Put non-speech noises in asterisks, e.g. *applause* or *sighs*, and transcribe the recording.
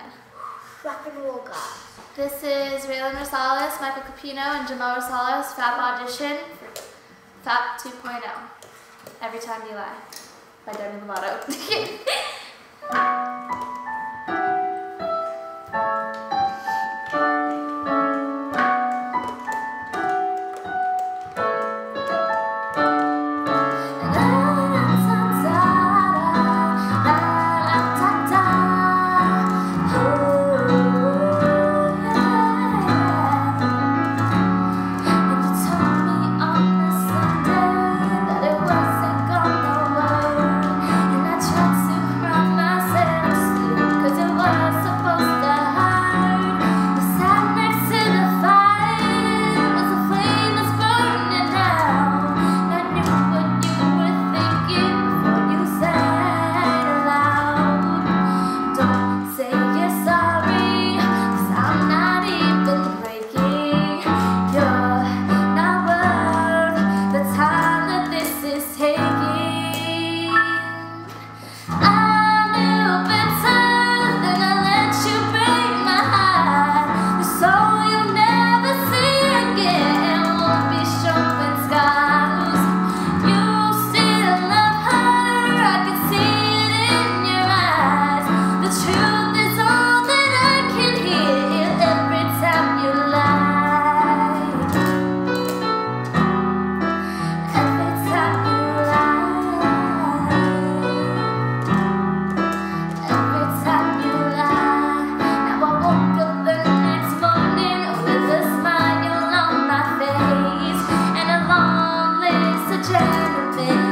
*sighs* Rock and roll guys. This is Raylan Rosales, Michael Cupino, and Jamal Rosales FAP audition FAP 2.0. Every Time You Lie by Demi Lovato. *laughs* *laughs* happen.